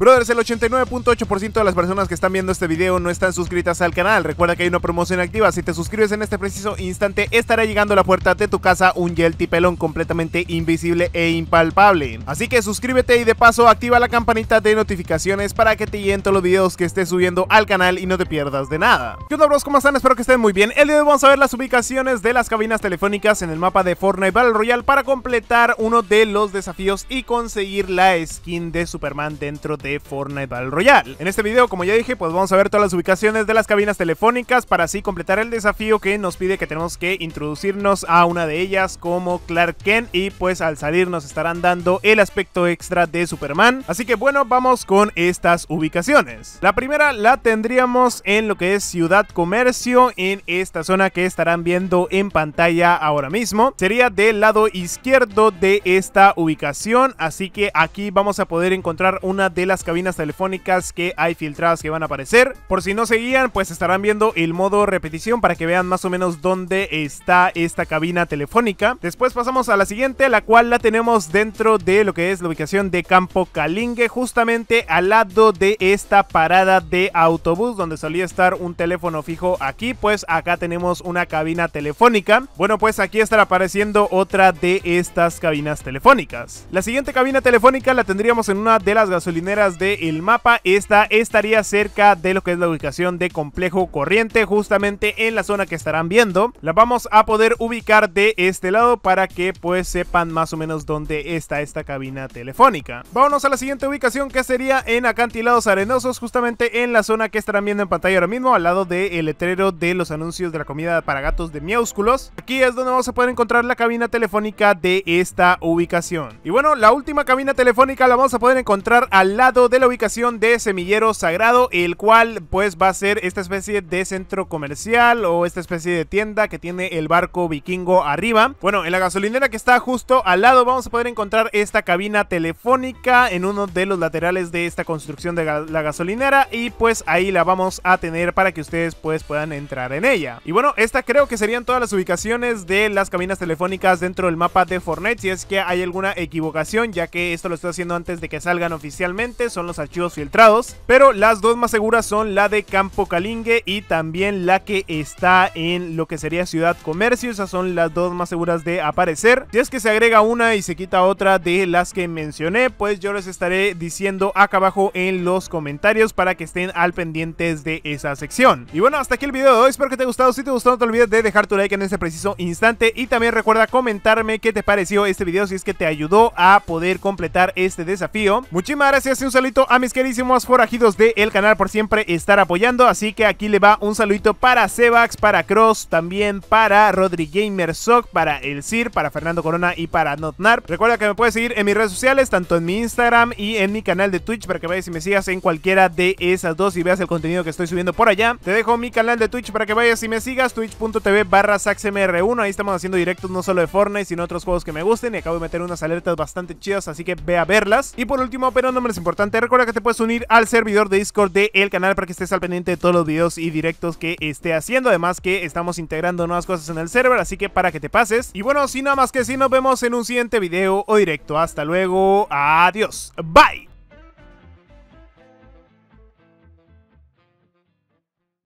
Brothers, el 89.8% de las personas que están viendo este video no están suscritas al canal. Recuerda que hay una promoción activa. Si te suscribes en este preciso instante, estará llegando a la puerta de tu casa un Yelty pelón completamente invisible e impalpable. Así que suscríbete y de paso activa la campanita de notificaciones para que te lleguen todos los videos que estés subiendo al canal y no te pierdas de nada. ¿Qué onda, bros? ¿Cómo están? Espero que estén muy bien. El día de hoy vamos a ver las ubicaciones de las cabinas telefónicas en el mapa de Fortnite Battle Royale para completar uno de los desafíos y conseguir la skin de Superman dentro de Fortnite Battle Royale. En este video, como ya dije, pues vamos a ver todas las ubicaciones de las cabinas telefónicas para así completar el desafío que nos pide que tenemos que introducirnos a una de ellas como Clark Kent y pues al salir nos estarán dando el aspecto extra de Superman. Así que bueno, vamos con estas ubicaciones. La primera la tendríamos en lo que es Ciudad Comercio, en esta zona que estarán viendo en pantalla ahora mismo. Sería del lado izquierdo de esta ubicación, así que aquí vamos a poder encontrar una de las cabinas telefónicas que hay filtradas que van a aparecer. Por si no seguían, pues estarán viendo el modo repetición para que vean más o menos dónde está esta cabina telefónica. Después pasamos a la siguiente, la cual la tenemos dentro de lo que es la ubicación de Campo Calingue, justamente al lado de esta parada de autobús donde solía estar un teléfono fijo aquí, pues acá tenemos una cabina telefónica. Bueno, pues aquí estará apareciendo otra de estas cabinas telefónicas. La siguiente cabina telefónica la tendríamos en una de las gasolineras del mapa. Esta estaría cerca de lo que es la ubicación de Complejo Corriente, justamente en la zona que estarán viendo. La vamos a poder ubicar de este lado para que pues sepan más o menos dónde está esta cabina telefónica. Vámonos a la siguiente ubicación que sería en acantilados arenosos, justamente en la zona que estarán viendo en pantalla ahora mismo, al lado del letrero de los anuncios de la comida para gatos de Miaúsculos. Aquí es donde vamos a poder encontrar la cabina telefónica de esta ubicación. Y bueno, la última cabina telefónica la vamos a poder encontrar al lado de la ubicación de Semillero Sagrado, el cual pues va a ser esta especie de centro comercial o esta especie de tienda que tiene el barco vikingo arriba. Bueno, en la gasolinera que está justo al lado vamos a poder encontrar esta cabina telefónica en uno de los laterales de esta construcción de la gasolinera y pues ahí la vamos a tener para que ustedes pues puedan entrar en ella. Y bueno, esta creo que serían todas las ubicaciones de las cabinas telefónicas dentro del mapa de Fortnite, si es que hay alguna equivocación, ya que esto lo estoy haciendo antes de que salgan oficialmente son los archivos filtrados, pero las dos más seguras son la de Campo Calingue y también la que está en lo que sería Ciudad Comercio, esas son las dos más seguras de aparecer. Si es que se agrega una y se quita otra de las que mencioné, pues yo les estaré diciendo acá abajo en los comentarios para que estén al pendientes de esa sección. Y bueno, hasta aquí el video de hoy, espero que te haya gustado, si te gustó no te olvides de dejar tu like en este preciso instante y también recuerda comentarme qué te pareció este video si es que te ayudó a poder completar este desafío. Muchísimas gracias un saludito a mis queridísimos forajidos del canal por siempre estar apoyando. Así que aquí le va un saludito para Sebax, para Cross, también para Rodri Gamer Sock, para El Sir, para Fernando Corona y para Notnar. Recuerda que me puedes seguir en mis redes sociales, tanto en mi Instagram y en mi canal de Twitch, para que vayas y me sigas en cualquiera de esas dos y veas el contenido que estoy subiendo por allá. Te dejo mi canal de Twitch para que vayas y me sigas, twitch.tv barra saxmr1. Ahí estamos haciendo directos no solo de Fortnite, sino otros juegos que me gusten. Y acabo de meter unas alertas bastante chidas, así que ve a verlas. Y por último, pero no menos importante, recuerda que te puedes unir al servidor de Discord del canal para que estés al pendiente de todos los videos y directos que esté haciendo. Además que estamos integrando nuevas cosas en el server, así que para que te pases. Y bueno, sin nada más que si nos vemos en un siguiente video o directo. Hasta luego, adiós, bye.